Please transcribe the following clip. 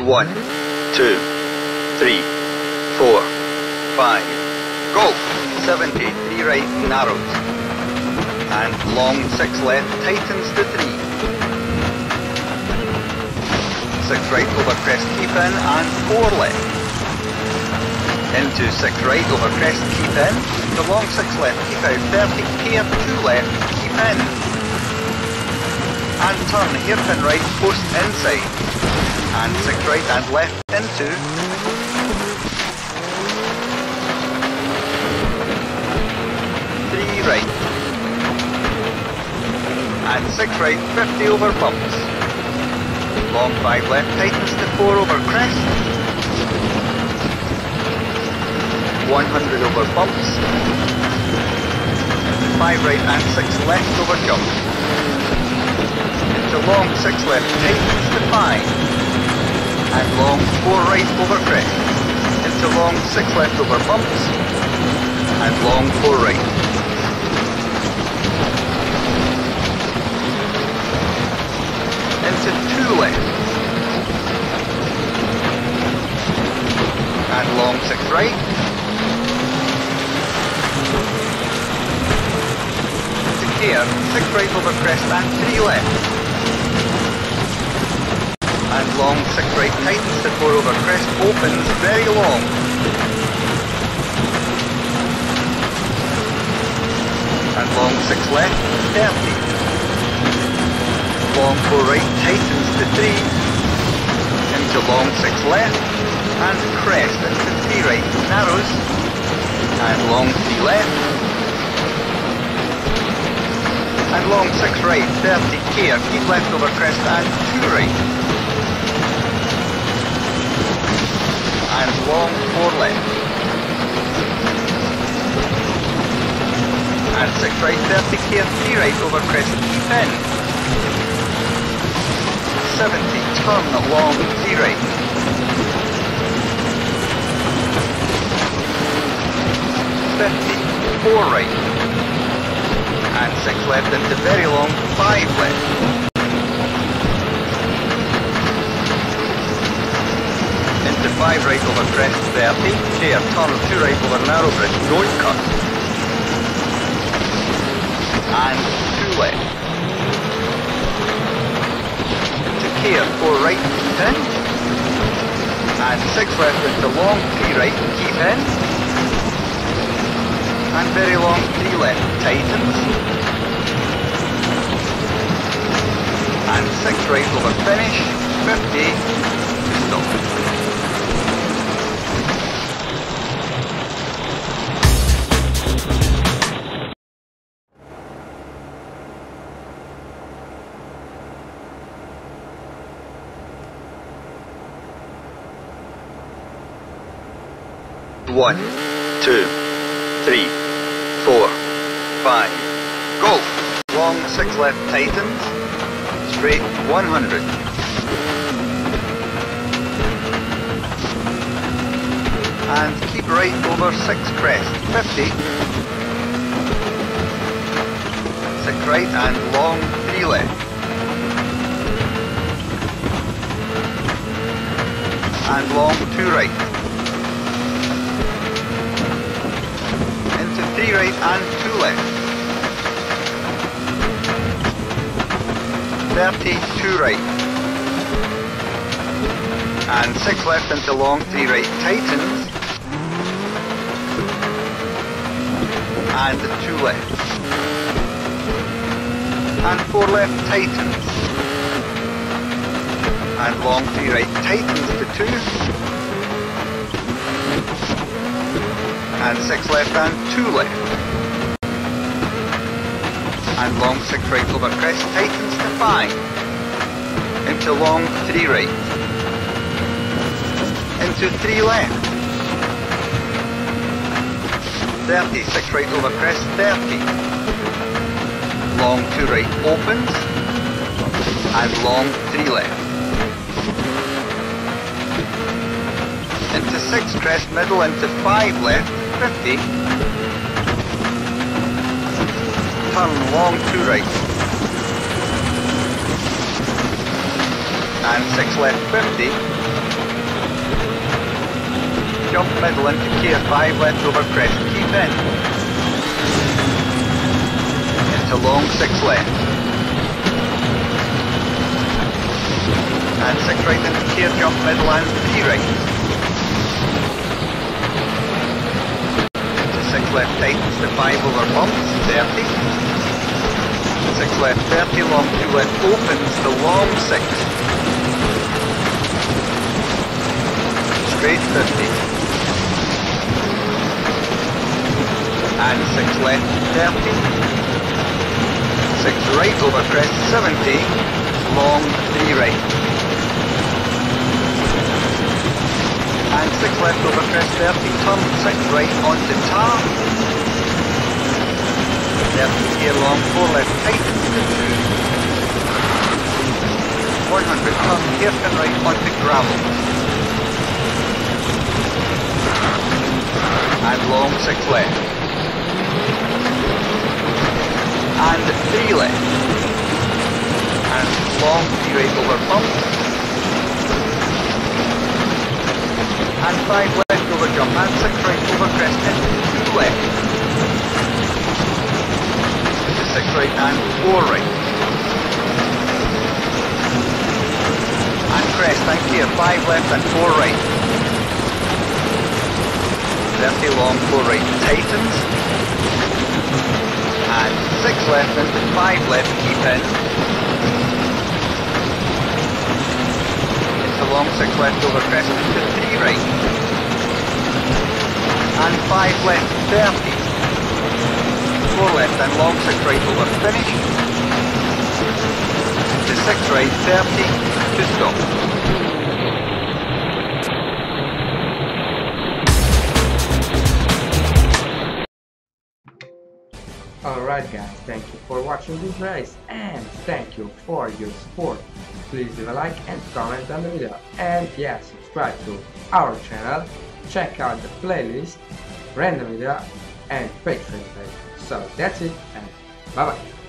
One, two, three, four, five. Go! 70, three right, narrows. And long six left, tightens to three. Six right over crest, keep in, and four left. Into six right over crest, keep in. The long six left, keep out, 30, care, two left, keep in. And turn, hairpin right, post inside. And six right and left into three right. And six right, 50 over bumps. Long five left, tightens to four over crest. 100 over bumps. Five right and six left over jump. Into long six left, tightens to five. And long four right over crest. Into long six left over bumps. And long four right. into two left. And long six right. To care, six right over crest and three left. And long six right tightens to four over crest, opens very long. And long six left, 30 long four right tightens to three, into long six left, and crest into three right, narrows, and long three left, and long six right, 30 care, keep left over crest and two right, and long four left, and six right, 30 care, three right over crest, keep in. 70, turn long, three right. Fifty, four right. And six left into very long, five left. Into five right over crest, 30. Care, turn two right over narrow bridge, don't cut. And two left. here, four right, keep in. And six left into long, three right, keep in. And very long, three left, tightens. And six right over finish, 50, stop. One, two, three, four, five. Go! Long six left tightens. Straight 100. And keep right over six crest. 50. Six right and long three left. And long two right. Three right and two left. 32 right. And six left into long, three right tightens. And two left. And four left tightens. And long, three right tightens to two. And six left and two left. And long six right over crest tightens to five. Into long three right. Into three left. 30, six right over crest, 30. Long two right opens. And long three left. Into six crest middle, into five left, 50. Turn long two right. And six left 50. jump middle into gear 5 left over crest, keep in. Into long 6 left. And 6 right into gear jump middle and 3 right. Into 6 left tightens to 5 over bumps, 30. 6 left 30, long 2 left opens the long 6. straight 50. And 6 left 30. 6 right over crest 70. Long 3 right. And 6 left over crest 30. Turn 6 right onto tar. 30 here long 4 left 2. 100 turn hairpin right onto gravel. and long six left. And three left. And long three right over pump. And five left over jump and six right over crest and two left. To six right and four right. And crest and clear, five left and four right. 30 long, 4 right tightens. And 6 left into 5 left, keep in. Into long, 6 left over crest into 3 right. And 5 left, 30. 4 left and long, 6 right over finish. To 6 right, 30, to stop. Alright guys, thank you for watching this race and thank you for your support. Please leave a like and comment on the video and yeah, subscribe to our channel, check out the playlist, random video and Patreon page. So that's it and bye bye.